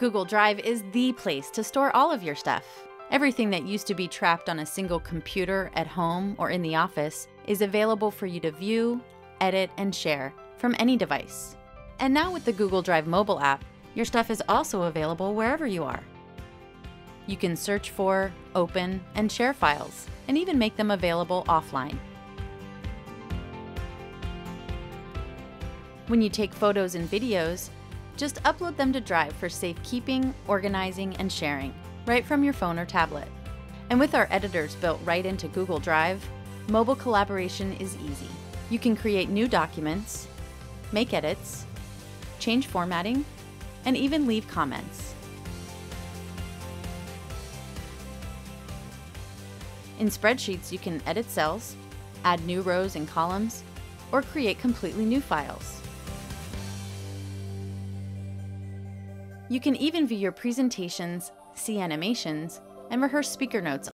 Google Drive is the place to store all of your stuff. Everything that used to be trapped on a single computer at home or in the office is available for you to view, edit, and share from any device. And now with the Google Drive mobile app, your stuff is also available wherever you are. You can search for, open, and share files, and even make them available offline. When you take photos and videos, just upload them to Drive for safekeeping, organizing, and sharing, right from your phone or tablet. And with our editors built right into Google Drive, mobile collaboration is easy. You can create new documents, make edits, change formatting, and even leave comments. In spreadsheets, you can edit cells, add new rows and columns, or create completely new files. You can even view your presentations, see animations, and rehearse speaker notes